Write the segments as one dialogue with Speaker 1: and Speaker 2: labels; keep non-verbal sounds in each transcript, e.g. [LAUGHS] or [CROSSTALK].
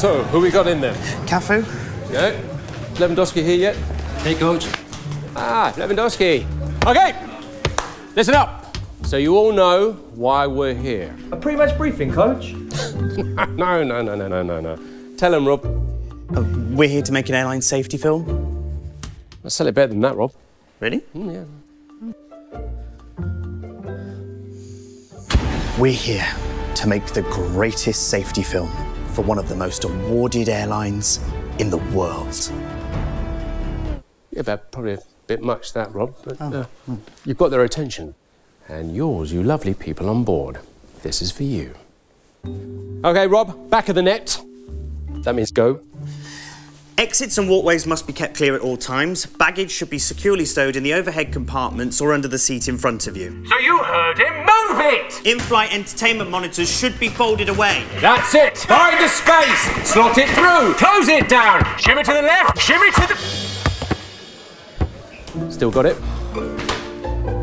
Speaker 1: So, who we got in there?
Speaker 2: Cafu?
Speaker 1: Yeah. Lewandowski here yet?
Speaker 3: Hey, coach.
Speaker 1: Ah, Lewandowski. Okay, listen up. So you all know why we're here.
Speaker 4: A pre-match briefing, coach. [LAUGHS]
Speaker 1: no, no, no, no, no, no, no. Tell him, Rob.
Speaker 2: Uh, we're here to make an airline safety film.
Speaker 1: I'll sell it better than that, Rob.
Speaker 2: Really?
Speaker 1: Mm, yeah.
Speaker 2: We're here to make the greatest safety film for one of the most awarded airlines in the world.
Speaker 1: Yeah, but probably a bit much that, Rob. But uh, you've got their attention. And yours, you lovely people on board. This is for you. Okay, Rob, back of the net. That means go.
Speaker 2: Exits and walkways must be kept clear at all times. Baggage should be securely stowed in the overhead compartments or under the seat in front of you.
Speaker 4: So you heard him. It!
Speaker 2: In-flight entertainment monitors should be folded away.
Speaker 4: That's it. Find the space. Slot it through. Close it down. Shimmy to the left. Shimmy to the.
Speaker 1: Still got it?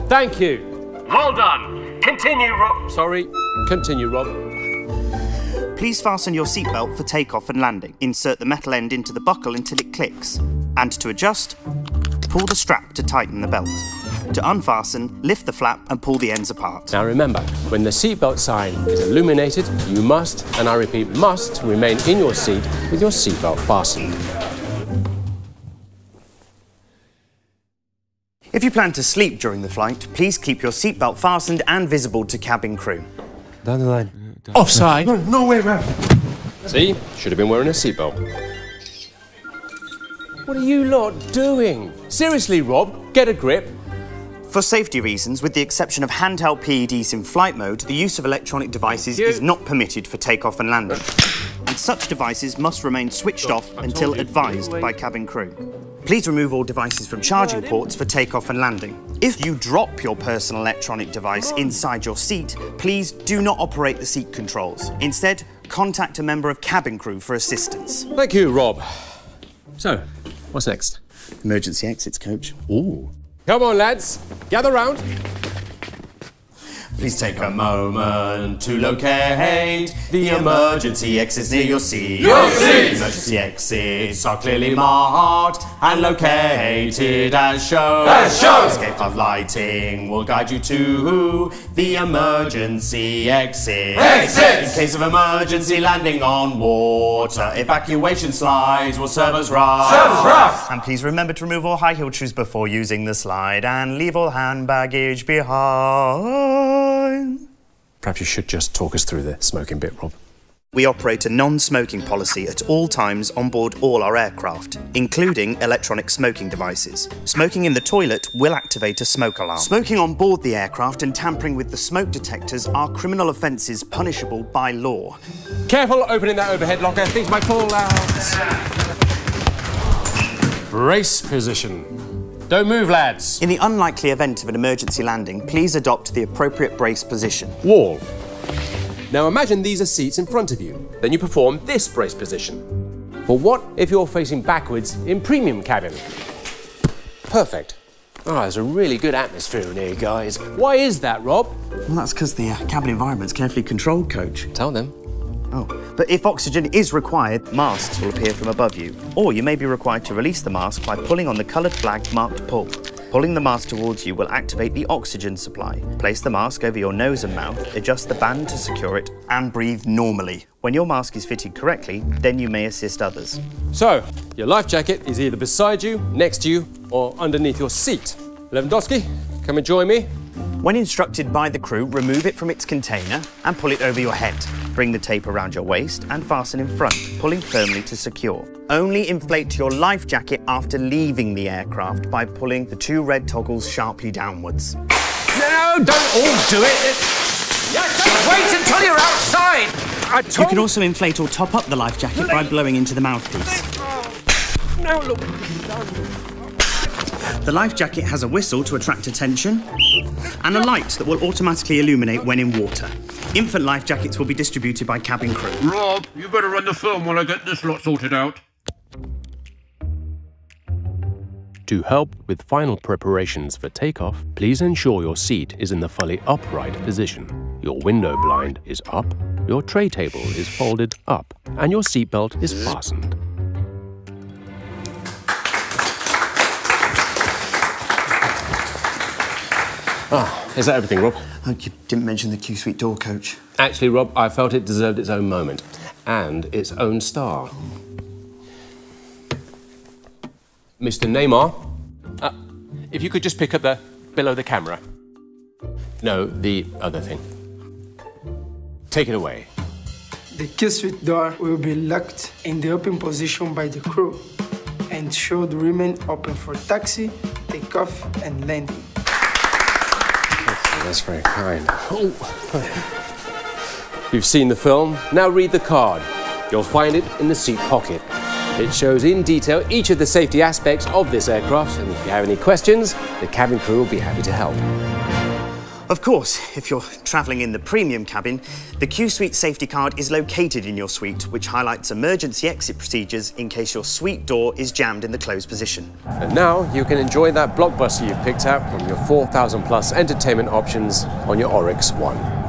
Speaker 1: Thank you.
Speaker 4: Well done. Continue, Rob.
Speaker 1: Sorry. Continue, Rob.
Speaker 2: Please fasten your seatbelt for takeoff and landing. Insert the metal end into the buckle until it clicks. And to adjust, pull the strap to tighten the belt. To unfasten, lift the flap and pull the ends apart.
Speaker 1: Now remember, when the seatbelt sign is illuminated, you must, and I repeat, must remain in your seat with your seatbelt fastened.
Speaker 2: If you plan to sleep during the flight, please keep your seatbelt fastened and visible to cabin crew.
Speaker 3: Down the line.
Speaker 1: Offside.
Speaker 3: No, no way, Ralph.
Speaker 1: See? Should have been wearing a seatbelt. What are you lot doing? Seriously, Rob, get a grip.
Speaker 2: For safety reasons, with the exception of handheld PEDs in flight mode, the use of electronic devices is not permitted for takeoff and landing. And such devices must remain switched off until advised by cabin crew. Please remove all devices from charging ports for takeoff and landing. If you drop your personal electronic device inside your seat, please do not operate the seat controls. Instead, contact a member of cabin crew for assistance.
Speaker 1: Thank you, Rob. So, what's next?
Speaker 2: Emergency exits, coach.
Speaker 1: Ooh. Come on, lads. Gather round.
Speaker 2: Please take a moment to locate the emergency exits near your seat.
Speaker 4: Your seat!
Speaker 2: Emergency exits are clearly marked and located as shown.
Speaker 4: As shown!
Speaker 2: Escape path lighting will guide you to the emergency exit.
Speaker 4: Exits!
Speaker 2: In case of emergency landing on water, evacuation slides will serve as rafts.
Speaker 4: Serve as rafts!
Speaker 2: And please remember to remove all high-heeled shoes before using the slide and leave all hand baggage behind.
Speaker 1: Perhaps you should just talk us through the smoking bit, Rob.
Speaker 2: We operate a non-smoking policy at all times on board all our aircraft, including electronic smoking devices. Smoking in the toilet will activate a smoke alarm. Smoking on board the aircraft and tampering with the smoke detectors are criminal offences punishable by law.
Speaker 1: Careful opening that overhead locker. Things might fall out. Brace position. Don't move, lads.
Speaker 2: In the unlikely event of an emergency landing, please adopt the appropriate brace position.
Speaker 1: Wall. Now imagine these are seats in front of you. Then you perform this brace position. But what if you're facing backwards in premium cabin? Perfect. Oh, there's a really good atmosphere in here, guys. Why is that, Rob?
Speaker 2: Well, that's because the uh, cabin environment's carefully controlled, coach.
Speaker 1: Tell them.
Speaker 2: Oh, but if oxygen is required, masks will appear from above you. Or you may be required to release the mask by pulling on the coloured flag marked pull. Pulling the mask towards you will activate the oxygen supply. Place the mask over your nose and mouth, adjust the band to secure it, and breathe normally. When your mask is fitted correctly, then you may assist others.
Speaker 1: So, your life jacket is either beside you, next to you, or underneath your seat. Lewandowski, come and join me.
Speaker 2: When instructed by the crew, remove it from its container and pull it over your head. Bring the tape around your waist and fasten in front, pulling firmly to secure. Only inflate your life jacket after leaving the aircraft by pulling the two red toggles sharply downwards.
Speaker 4: No, don't all do it. Yes, wait until you're outside. I
Speaker 2: You can also inflate or top up the life jacket by blowing into the mouthpiece.
Speaker 4: No, look.
Speaker 2: The life jacket has a whistle to attract attention and a light that will automatically illuminate when in water. Infant life jackets will be distributed by cabin crew.
Speaker 5: Rob, you better run the film while I get this lot sorted out.
Speaker 1: To help with final preparations for takeoff, please ensure your seat is in the fully upright position. Your window blind is up, your tray table is folded up, and your seatbelt is fastened. Ah, is that everything, Rob?
Speaker 2: Oh, you didn't mention the Q Suite door, coach.
Speaker 1: Actually, Rob, I felt it deserved its own moment and its own star. Mr. Neymar, uh, if you could just pick up the below the camera. No, the other thing. Take it away.
Speaker 5: The Q Suite door will be locked in the open position by the crew and should remain open for taxi, takeoff, and landing.
Speaker 1: That's very kind. Oh. You've seen the film. Now read the card. You'll find it in the seat pocket. It shows in detail each of the safety aspects of this aircraft, and if you have any questions, the cabin crew will be happy to help.
Speaker 2: Of course, if you're travelling in the premium cabin, the Q Suite safety card is located in your suite, which highlights emergency exit procedures in case your suite door is jammed in the closed position.
Speaker 1: And now you can enjoy that blockbuster you've picked out from your 4,000 plus entertainment options on your Oryx One.